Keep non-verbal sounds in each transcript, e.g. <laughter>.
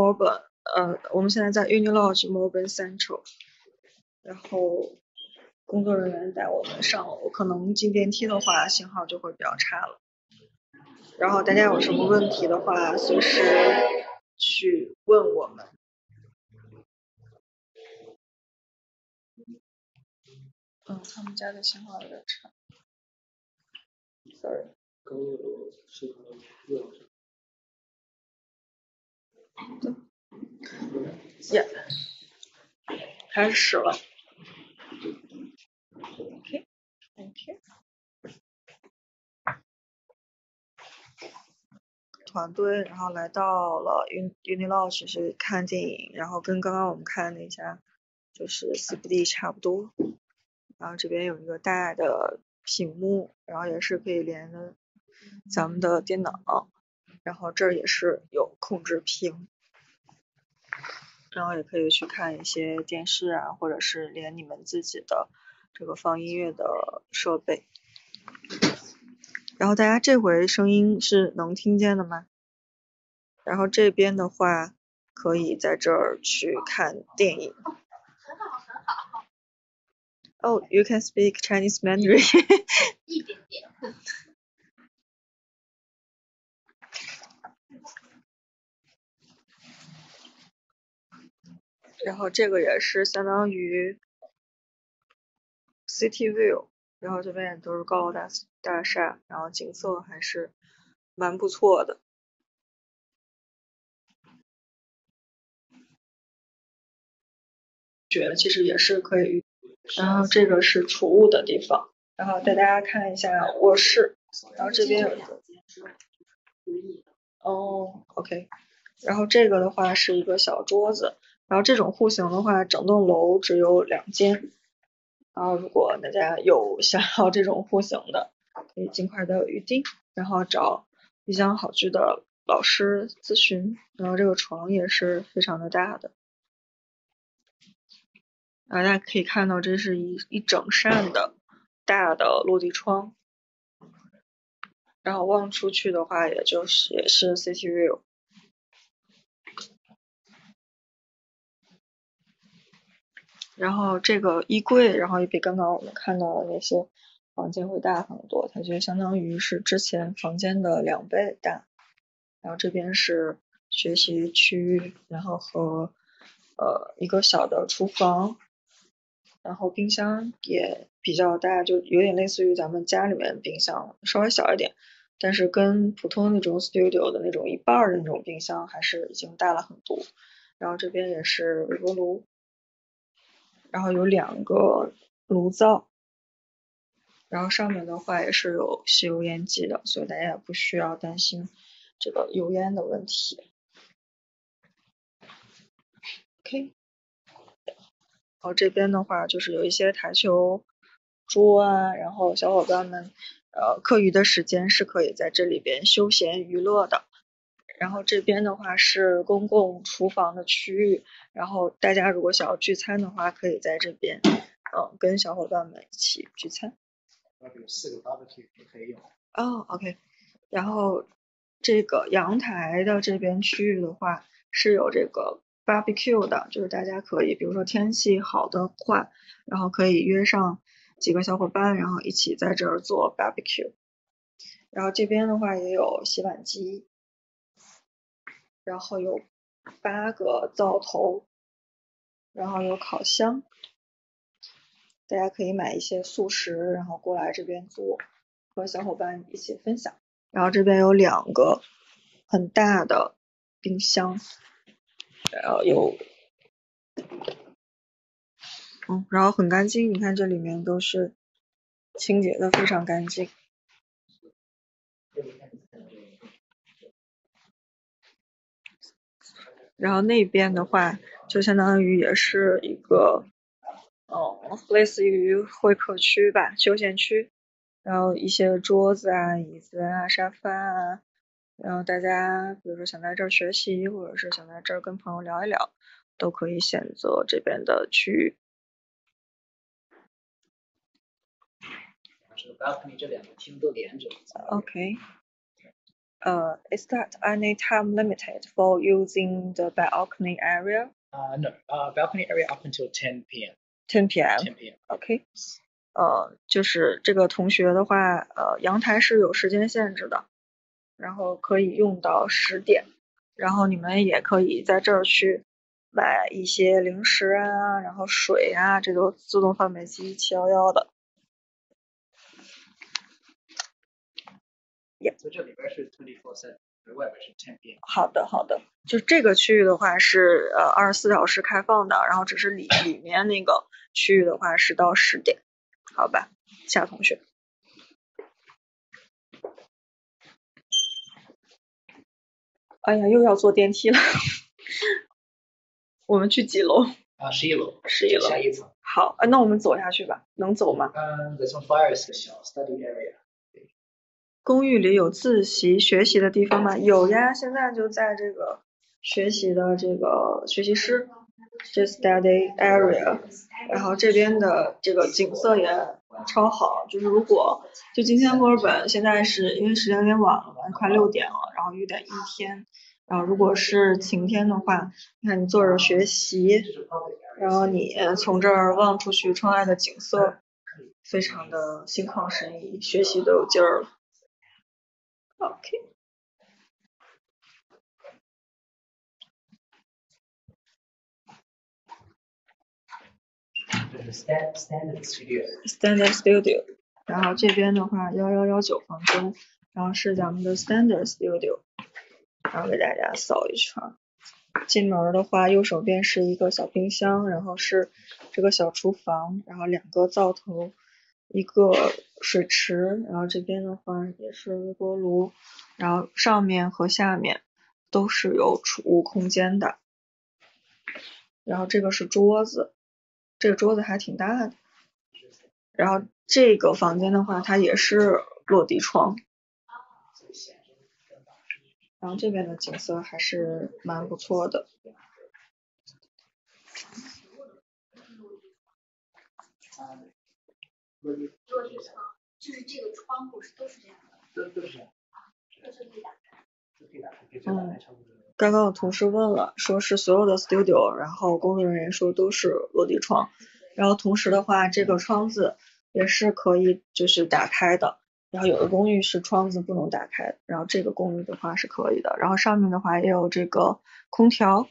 墨本，呃，我们现在在 Uni Lodge 墨尔本 Central，然后工作人员带我们上楼，可能进电梯的话信号就会比较差了。然后大家有什么问题的话，随时去问我们。嗯，他们家的信号有点差，sorry。刚有信号又对，Yeah，开始了。OK，OK。团队，然后来到了 Un Uni Lodge 是看电影，然后跟刚刚我们看的那家就是 CBD 差不多。然后这边有一个大的屏幕，然后也是可以连的咱们的电脑，然后这儿也是有控制屏，然后也可以去看一些电视啊，或者是连你们自己的这个放音乐的设备。然后大家这回声音是能听见的吗？然后这边的话可以在这儿去看电影。Oh, you can speak Chinese Mandarin. <laughs> 一点点。然后这个也是相当于 City View，然后这边也都是高楼大大厦，然后景色还是蛮不错的。觉得其实也是可以。然后这个是储物的地方，然后带大家看一下卧室，然后这边有一个，哦，OK，然后这个的话是一个小桌子，然后这种户型的话，整栋楼只有两间，然后如果大家有想要这种户型的，可以尽快的预定，然后找丽江好居的老师咨询，然后这个床也是非常的大的。大家可以看到，这是一一整扇的大的落地窗，然后望出去的话，也就是也是 city view。然后这个衣柜，然后也比刚刚我们看到的那些房间会大很多，它就相当于是之前房间的两倍大。然后这边是学习区域，然后和呃一个小的厨房。然后冰箱也比较大，就有点类似于咱们家里面冰箱，稍微小一点，但是跟普通那种 studio 的那种一半的那种冰箱还是已经大了很多。然后这边也是微波炉，然后有两个炉灶，然后上面的话也是有吸油烟机的，所以大家也不需要担心这个油烟的问题。OK。然后这边的话就是有一些台球桌啊，然后小伙伴们呃课余的时间是可以在这里边休闲娱乐的。然后这边的话是公共厨房的区域，然后大家如果想要聚餐的话，可以在这边嗯跟小伙伴们一起聚餐。有四个 barbecue 也可以用。哦，OK。然后这个阳台的这边区域的话是有这个。barbecue 的，就是大家可以，比如说天气好的话，然后可以约上几个小伙伴，然后一起在这儿做 barbecue。然后这边的话也有洗碗机，然后有八个灶头，然后有烤箱，大家可以买一些速食，然后过来这边做，和小伙伴一起分享。然后这边有两个很大的冰箱。然后有，嗯，然后很干净，你看这里面都是清洁的非常干净。然后那边的话，就相当于也是一个，嗯，类似于会客区吧，休闲区。然后一些桌子啊、椅子啊、沙发啊。然后大家比如说想在这儿学习，或者是想在这儿跟朋友聊一聊，都可以选择这边的区域。这个 balcony 这两个厅都连着。OK。Uh, is that any time limited for using the balcony area? Uh, no, uh, balcony area up until 10 p.m. 10 p.m. 10 p.m. OK，呃，就是这个同学的话，呃，阳台是有时间限制的，然后可以用到十点，然后你们也可以在这儿去买一些零食啊，然后水啊，这都自动贩卖机七幺幺的。所以这里边是24 7外边是10 p.m. 好的，好的，就这个区域的话是呃二十四小时开放的，然后只是里里面那个区域的话是到十点，好吧，夏同学。哎呀，又要坐电梯了。<laughs> 我们去几楼？啊，十一楼，十一楼。下一层。好，啊，那我们走下去吧。能走吗？嗯，The zone fire is the 小 study area。公寓里有自习学习的地方吗？有呀，现在就在这个学习的这个学习室，这 study area。然后这边的这个景色也超好，就是如果就今天墨尔本现在是因为时间有点晚了，快六点了，然后有点阴天。然后如果是晴天的话，你看你坐着学习，然后你从这儿望出去窗外的景色，非常的心旷神怡，学习都有劲儿了。OK。这是 stand standard studio。Standard Studio，然后这边的话幺幺幺九房间，然后是咱们的 Standard Studio，然后给大家扫一圈儿。进门的话，右手边是一个小冰箱，然后是这个小厨房，然后两个灶头，一个水池，然后这边的话也是微波炉，然后上面和下面都是有储物空间的。然后这个是桌子，这个桌子还挺大的。然后这个房间的话，它也是落地窗。然后这边的景色还是蛮不错的。落地窗，就是这个窗户是都是这样的，都都是这样，都是可以打开。都可以打开，可以再打开差不多。刚刚有同事问了，说是所有的 studio，然后工作人员说都是落地窗，然后同时的话，这个窗子也是可以就是打开的，然后有的公寓是窗子不能打开，然后这个公寓的话是可以的，然后上面的话也有这个空调，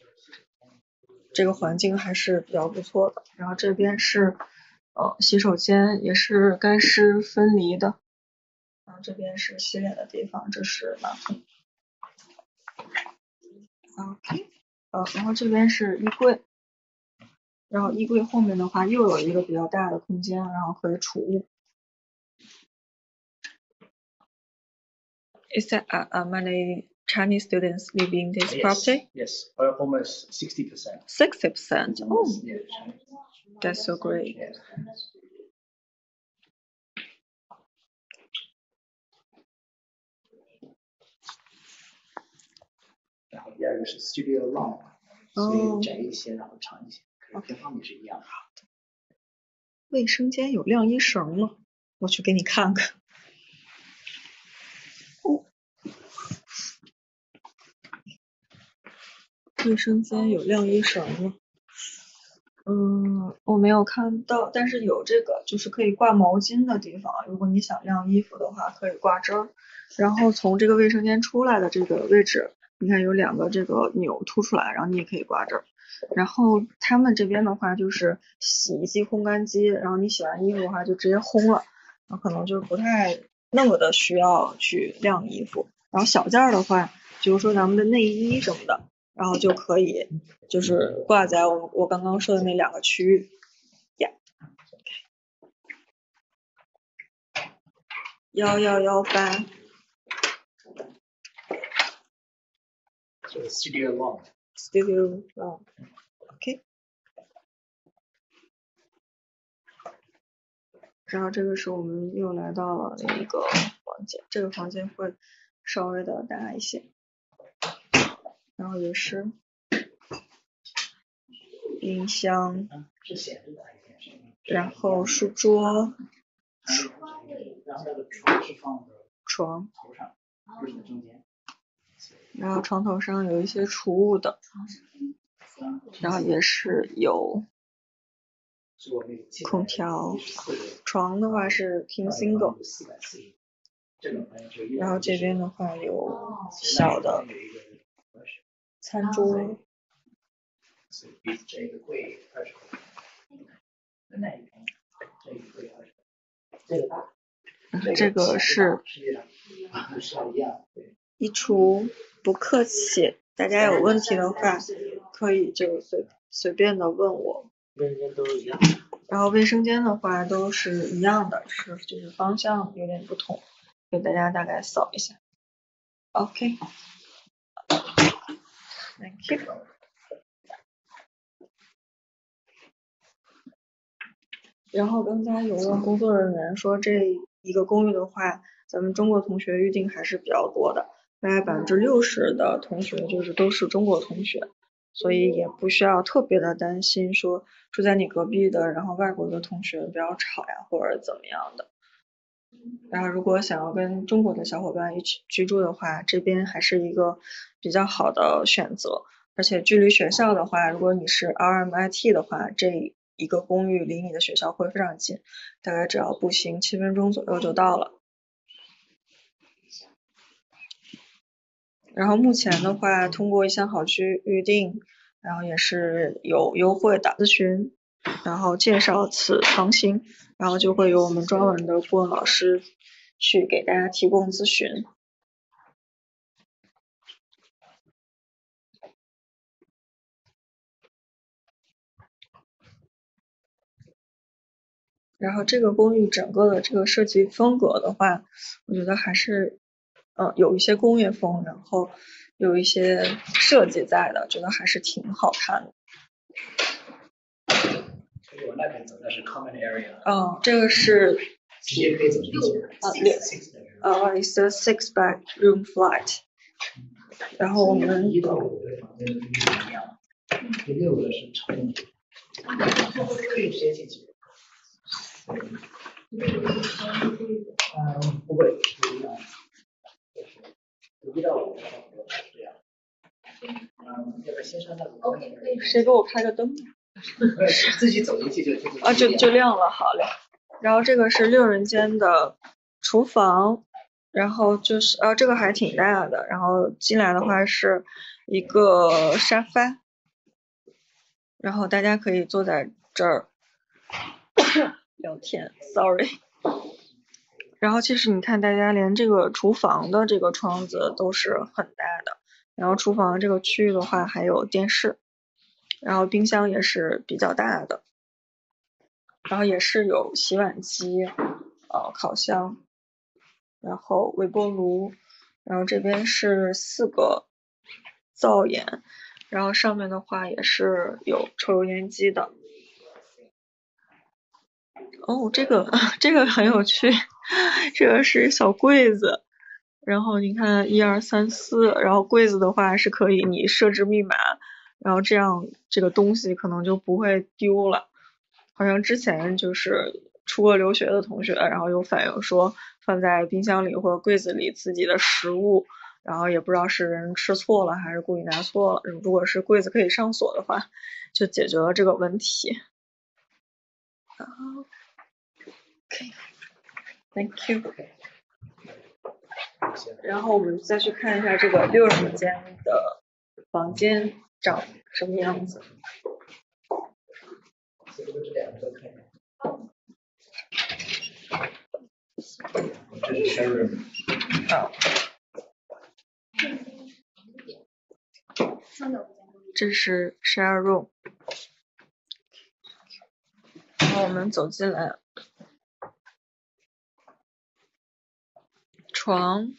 这个环境还是比较不错的，然后这边是呃洗手间，也是干湿分离的，然后这边是洗脸的地方，这是马桶。OK，呃，然后这边是衣柜，然后衣柜后面的话又有一个比较大的空间，然后可以储物。Is that uh, uh, many Chinese students live in this Yes, property? Yes, almost 60%. Sixty percent. Oh, Yeah, Chinese. That's so great. 然后第二个是 studio long，所哦以窄一些，然后长一些，可是平方米是一样的。卫生间有晾衣绳吗？我去给你看看。哦，卫生间有晾衣绳吗？嗯，我没有看到，但是有这个就是可以挂毛巾的地方，如果你想晾衣服的话，可以挂这儿。然后从这个卫生间出来的这个位置，你看有两个这个钮凸出来，然后你也可以挂这儿。然后他们这边的话就是洗衣机、烘干机，然后你洗完衣服的话就直接烘了，然后可能就不太那么的需要去晾衣服。然后小件儿的话，比如说咱们的内衣什么的，然后就可以就是挂在我我刚刚说的那两个区域。呀，幺幺幺八，这个 studio long，Studio One。OK。然后这个是我们又来到了另一个房间，这个房间会稍微的大一些，然后也是冰箱，然后书桌、床，然后床头上有一些储物的，然后也是有空调。床的话是 king single，然后这边的话有小的餐桌。比这个贵二十块。那一平，这个贵二十。这个大。这个是。衣橱，<laughs> 不客气。大家有问题的话，可以就随随便的问我。卫生间都是一样。然后卫生间的话都是一样的，是就是方向有点不同，给大家大概扫一下。OK。这个。然后刚才有问工作人员说，这一个公寓的话，咱们中国同学预定还是比较多的，大概百分之六十的同学就是都是中国同学，所以也不需要特别的担心说住在你隔壁的，然后外国的同学比较吵呀或者怎么样的。然后如果想要跟中国的小伙伴一起居住的话，这边还是一个比较好的选择，而且距离学校的话，如果你是 RMIT 的话，这。一个公寓离你的学校会非常近，大概只要步行七分钟左右就到了。然后目前的话，通过一箱好居预定，然后也是有优惠的。咨询，然后介绍此房型，然后就会有我们专门的顾问老师去给大家提供咨询。然后这个公寓整个的这个设计风格的话，我觉得还是，嗯，有一些工业风，然后有一些设计在的，觉得还是挺好看的。我那边走的是 common area。嗯，这个是。直接可以走进去。啊，六。啊，it's a six bedroom flat。然后我们。一到五的房间是一样，第六个是成。可以直接进去。嗯，不会，不一样，就是一到五的话是这样。嗯，要不先上那个。谁给我开个灯？自己走进去就就。啊，就就亮了，好嘞。然后这个是六人间的厨房，然后就是呃这个还挺大的，然后进来的话是一个沙发，然后大家可以坐在这儿。聊天，sorry。<laughs> 然后其实你看，大家连这个厨房的这个窗子都是很大的。然后厨房这个区域的话，还有电视，然后冰箱也是比较大的，然后也是有洗碗机，呃，烤箱，然后微波炉，然后这边是四个灶眼，然后上面的话也是有抽油烟机的。哦，这个 <laughs> 这个很有趣，这个是小柜子，然后你看一二三四，然后柜子的话是可以你设置密码，然后这样这个东西可能就不会丢了。好像之前就是出国留学的同学，然后有反映说放在冰箱里或者柜子里自己的食物，然后也不知道是人吃错了还是故意拿错了，如果是柜子可以上锁的话，就解决了这个问题。OK，Thank you。然后我们再去看一下这个六人间的房间长什么样子。这是 share room。然后我们走进来。床，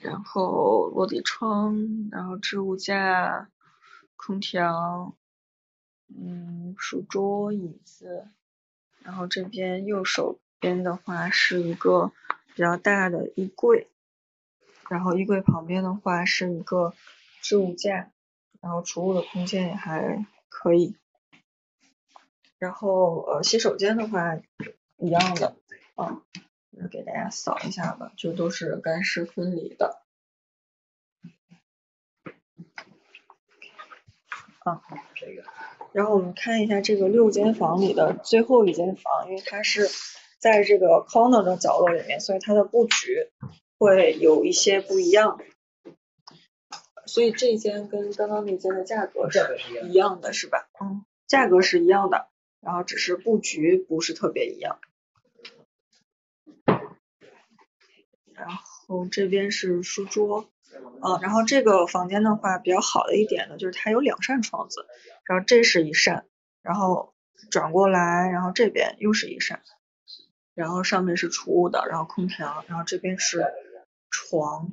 然后落地窗，然后置物架，空调，嗯，书桌、椅子，然后这边右手边的话是一个比较大的衣柜，然后衣柜旁边的话是一个置物架，然后储物的空间也还可以，然后呃，洗手间的话一样的啊，给大家扫一下吧，就都是干湿分离的啊。然后我们看一下这个六间房里的最后一间房，因为它是在这个 corner 的角落里面，所以它的布局会有一些不一样。所以这间跟刚刚那间的价格是一样的，是吧？嗯，价格是一样的。然后只是布局不是特别一样。然后这边是书桌，嗯，然后这个房间的话比较好的一点呢，就是它有两扇窗子，然后这是一扇，然后转过来，然后这边又是一扇，然后上面是储物的，然后空调，然后这边是床。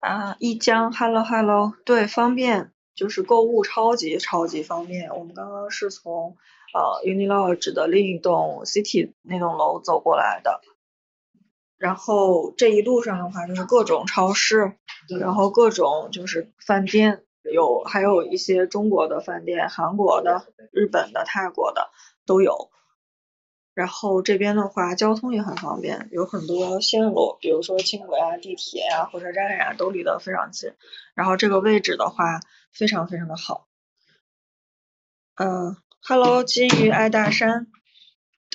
啊，一江，hello hello，对，方便，就是购物超级超级方便。我们刚刚是从呃 Unilodge 的另一栋 City 那栋楼走过来的，然后这一路上的话就是各种超市，然后各种就是饭店，有还有一些中国的饭店、韩国的、日本的、泰国的都有。然后这边的话，交通也很方便，有很多线路，比如说轻轨啊、地铁啊、火车站呀、都离得非常近。然后这个位置的话，非常非常的好。嗯，Hello，金鱼爱大山。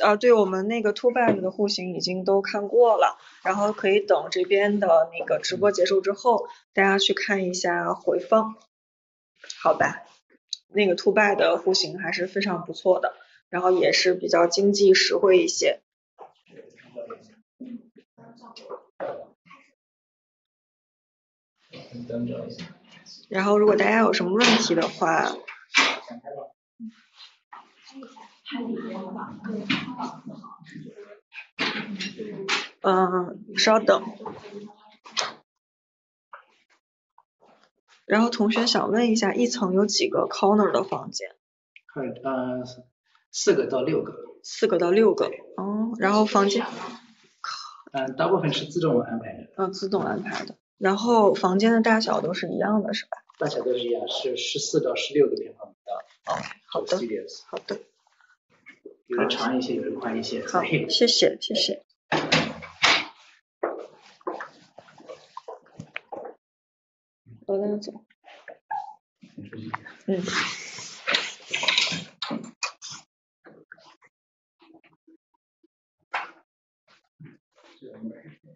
呃，对我们那个 Two Bag 的户型已经都看过了，然后可以等这边的那个直播结束之后，大家去看一下回放，好吧？那个 Two Bag 的户型还是非常不错的。然后也是比较经济实惠一些。然后如果大家有什么问题的话，嗯，稍等。然后同学想问一下，一层有几个 corner 的房间？看，呃。四个到六个，四个到六个，哦，然后房间，嗯，大部分是自动安排的，嗯，自动安排的，然后房间的大小都是一样的，是吧？大小都是一样，是十四到十六个平方米的，哦，好的，好的，有的长一些，有的宽一些，好，谢谢，谢谢。我那走，嗯。一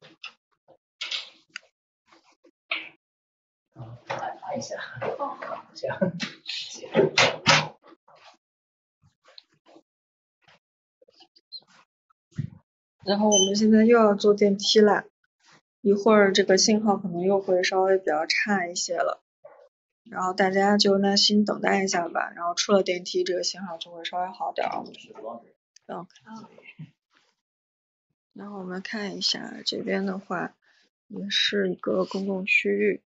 下，行，然后我们现在又要坐电梯了，一会儿这个信号可能又会稍微比较差一些了，然后大家就耐心等待一下吧。然后出了电梯，这个信号就会稍微好点儿。嗯。然后我们看一下这边的话，也是一个公共区域。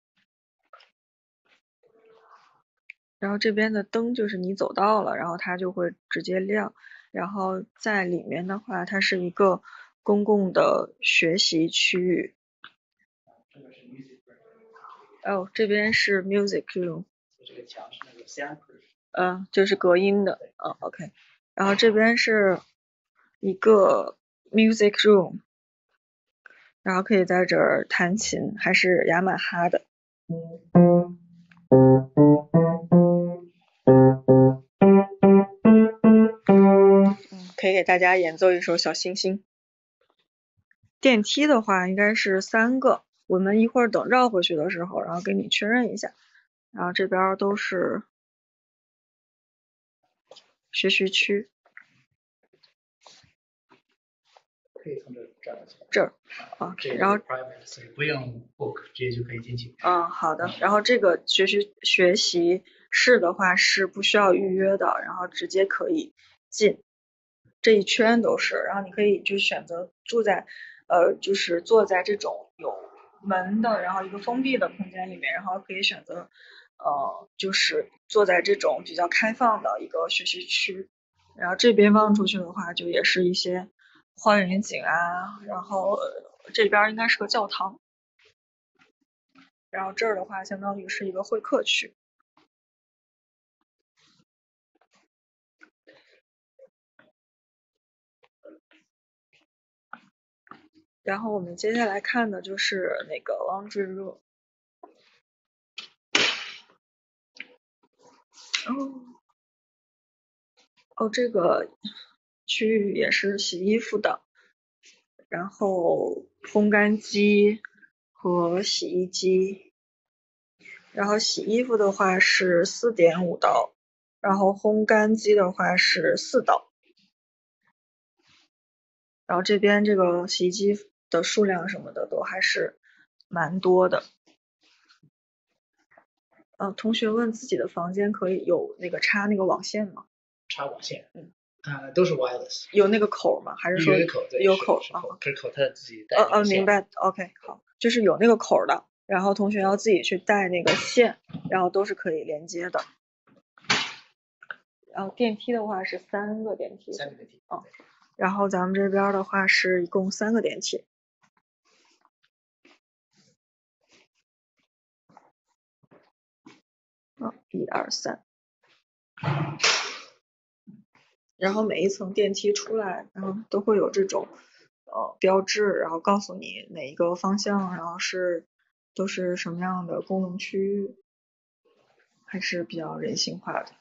然后这边的灯就是你走到了，然后它就会直接亮。然后在里面的话，它是一个公共的学习区域。哦，这边是 music room。这个墙是那个 sound。嗯，就是隔音的。嗯，OK。然后这边是一个 music room，然后可以在这儿弹琴，还是雅马哈的。可以给大家演奏一首小星星。电梯的话应该是三个，我们一会儿等绕回去的时候，然后给你确认一下。然后这边都是学习区。可以从这转过去。这儿啊，然后不用 book 直接就可以进去。嗯，好的。然后这个学习学习室的话是不需要预约的，然后直接可以进。这一圈都是，然后你可以就选择住在，呃，就是坐在这种有门的，然后一个封闭的空间里面，然后可以选择，呃，就是坐在这种比较开放的一个学习区，然后这边望出去的话，就也是一些花园景啊，然后这边应该是个教堂，然后这儿的话相当于是一个会客区。然后我们接下来看的就是那个 laundry room，哦，哦，这个区域也是洗衣服的，然后烘干机和洗衣机，然后洗衣服的话是四点五刀，然后烘干机的话是四刀，然后这边这个洗衣机的数量什么的都还是蛮多的。嗯，同学问自己的房间可以有那个插那个网线吗？插网线，嗯，啊，都是 wireless，有那个口吗？还是说有口，对，有口啊？是是口，可是口它自己带呃呃，明。白。OK，好，就是有那个口的，然后同学要自己去带那个线，然后都是可以连接的。然后电梯的话是三个电梯，三个问题。哦然后咱们这边的话是一共三个电梯。啊，一二三。然后每一层电梯出来，然后都会有这种呃标志，然后告诉你哪一个方向，然后是都是什么样的功能区域，还是比较人性化的。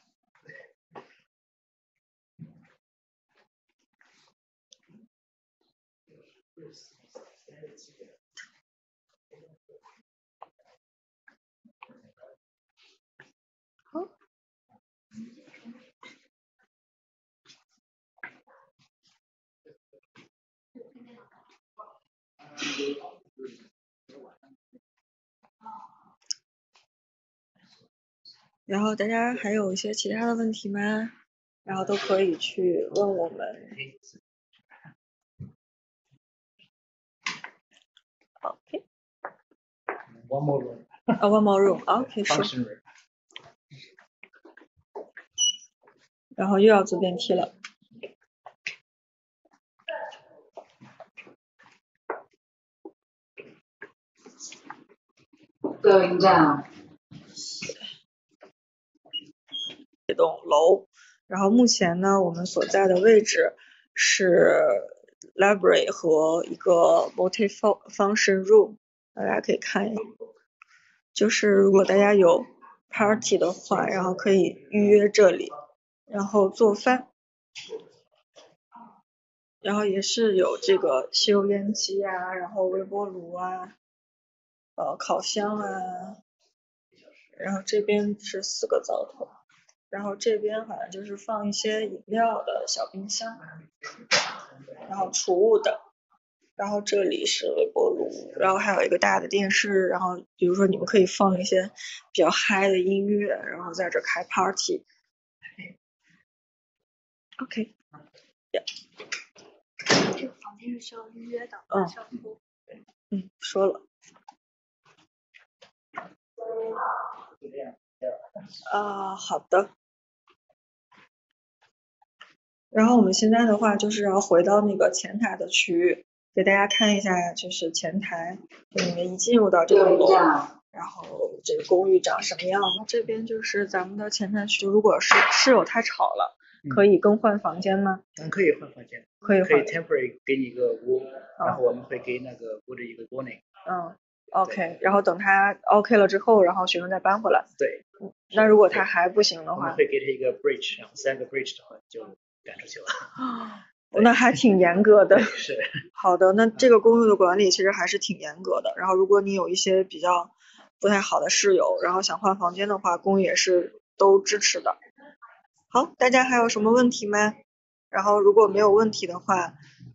然后大家还有一些其他的问题吗？然后都可以去问我们。Ok one more room 啊 one more room ok 是然后又要坐电梯了。Going down. 这栋楼，然后目前呢，我们所在的位置是 library 和一个 multi-function room，大家可以看一下。就是如果大家有 party 的话，然后可以预约这里，然后做饭，然后也是有这个吸油烟机啊，然后微波炉啊，呃，烤箱啊，然后这边是四个灶头。然后这边好像就是放一些饮料的小冰箱，然后储物的，然后这里是微波炉，然后还有一个大的电视，然后比如说你们可以放一些比较嗨的音乐，然后在这开 party。OK，这个房间是需要预约的，嗯需要付。啊，好的。然后我们现在的话就是要回到那个前台的区域，给大家看一下，就是前台，就你们一进入到这个楼，然后这个公寓长什么样？这边就是咱们的前台区，如果是室友太吵了，可以更换房间吗？嗯，可以换房间，可以换可以 temporary 给你一个屋，然后我们会给那个屋的一个 warning。嗯，OK，然后等他 OK 了之后，然后学生再搬回来。对，那如果他还不行的话会给他一个 bridge，然后三个 bridge 的话就赶出去了。那还挺严格的。是，<laughs> 好的，那这个公寓的管理其实还是挺严格的。然后，如果你有一些比较不太好的室友，然后想换房间的话，公寓也是都支持的。好，大家还有什么问题吗？然后如果没有问题的话，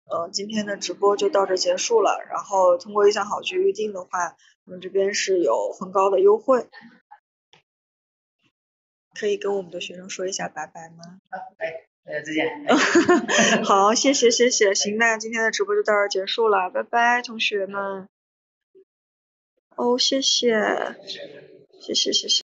呃，今天的直播就到这结束了。然后通过意向好去预定的话，我们这边是有很高的优惠，可以跟我们的学生说一下拜拜吗？哎，呃，再见。<laughs> <laughs> 好，谢谢谢谢，行，那今天的直播就到这结束了，拜拜，同学们。哦，谢谢，谢谢谢谢。